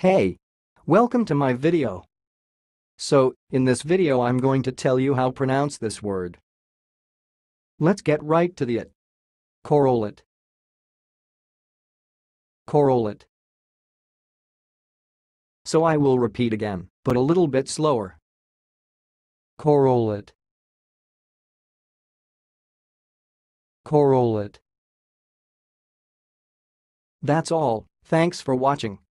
Hey! Welcome to my video. So, in this video I'm going to tell you how pronounce this word. Let's get right to the it. Corollet. Corollet. So I will repeat again, but a little bit slower. Corollet. Corollet. That's all, thanks for watching.